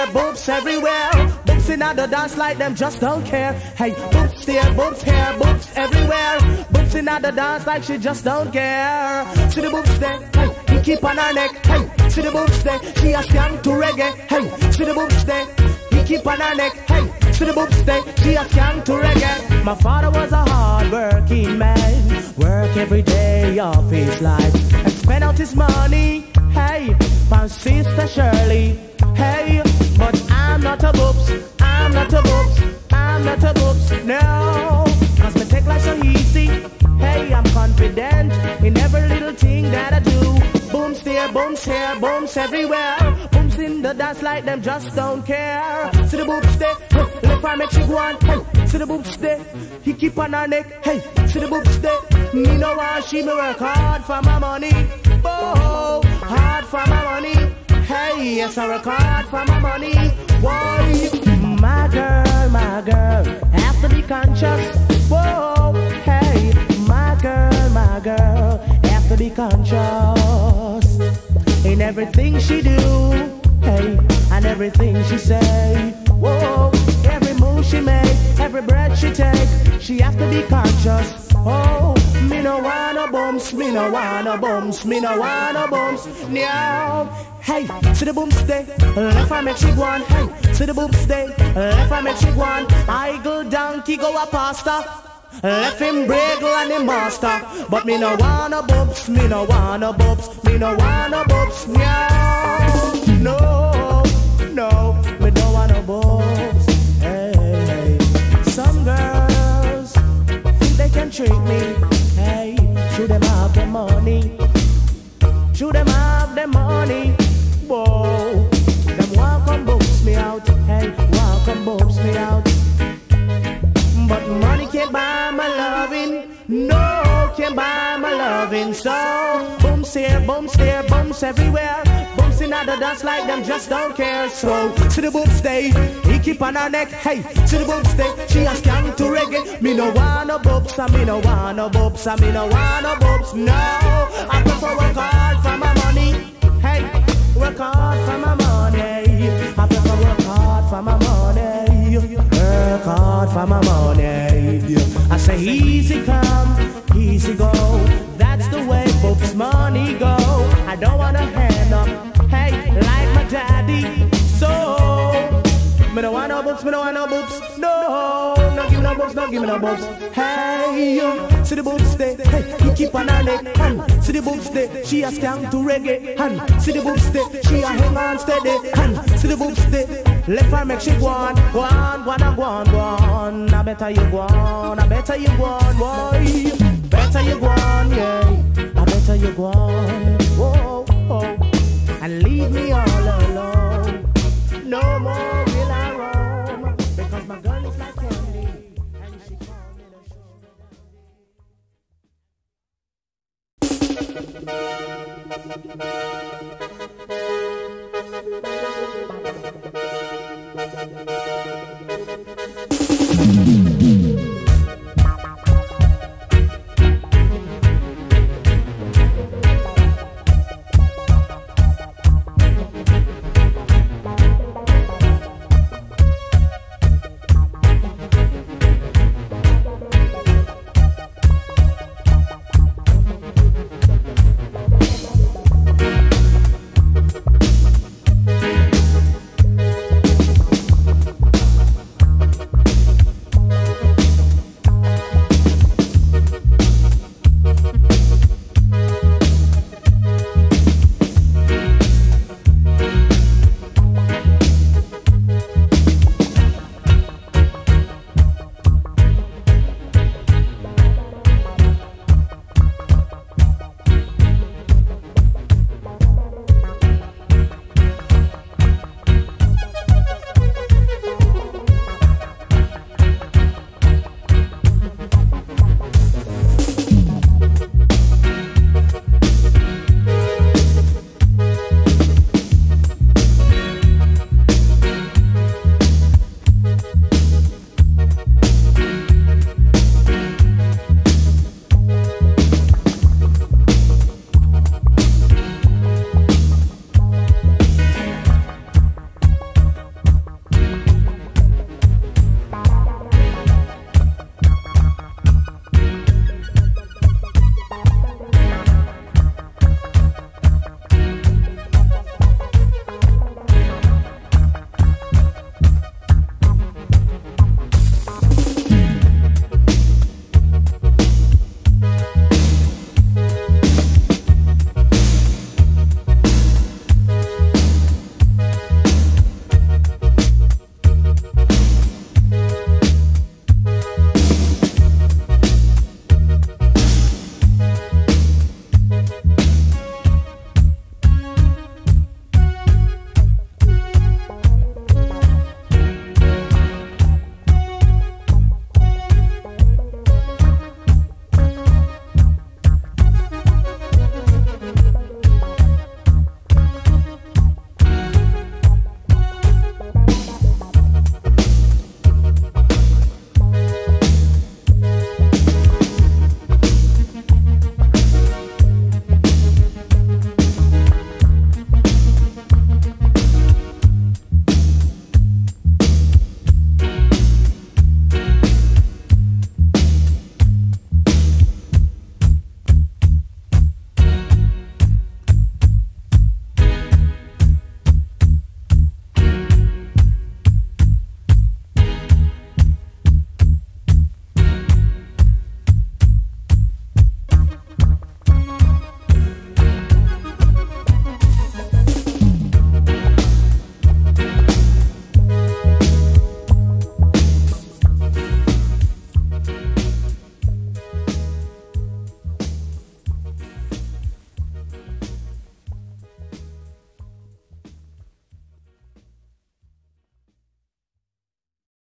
there, boops everywhere. Boops in the dance like them just don't care. Hey, boops there, boops here, boops everywhere. Boops in the dance like she just don't care. See the boops there, hey, he keep on her neck. Hey, see the boops there, she a skank to reggae. Hey, see the boops there, he keep on her neck. Hey, see the boops there, she a skank to reggae. My father was a hard working man, work every day of his life and spend out his money. Hey, my sister Shirley. Booms here, booms everywhere. Booms in the dance like them just don't care. See the boops there, huh, left arm make she go on. Hey, see the boops there, he keep on her neck. Hey, see the boops there, me no want she me work hard for my money. Oh, hard for my money. Hey, yes, I work hard for my money. Why? My girl, my girl, have to be conscious. Whoa, hey, my girl, my girl, have to be conscious everything she do. Hey, and everything she say. Whoa, every move she make, every breath she take, she have to be conscious. Oh, me no wanna bumps, me no wanna bumps, me no wanna bumps. Now, hey, to the bumps day, left I make she go. Hey, to the bumps day, left I make she go. I go donkey go a pasta. Left him break and him master. But me no wanna bumps, me no wanna bumps Me no wanna bumps, no No, no, me don't wanna bumps Hey. Some girls think they can trick me Hey, should them have the money No, can't buy my loving. So, booms here, booms there, booms everywhere. Booms in other dance like them just don't care. So, to the boops stay, he keep on her neck. Hey, to the boops stay, she a scan to reggae. Me no wanna boops, I me no wanna boops, I me no wanna boops. No, I prefer work hard for my money. Hey, work hard for my money. I prefer work hard for my money. Work hard for my money. I say easy come, easy go. That's the way folks money go. I don't wanna hand up, hey, like my daddy. So, me no want no boops, me no want no boops. No, no give me no boops, no give me no boops. Hey, yo, see the boops there, hey, he keep on her neck. And see the boops there, she a scam to reggae. And see the boops there, she a hang on steady. And see the boops there. Left her make she go on, go on, go on, go on, go on. I better you go on, I better you go on, boy. Better you go on, yeah. I better you go on, whoa, whoa. And leave me all alone. No more will I roam because my girl is like candy, and she call me the Thank you.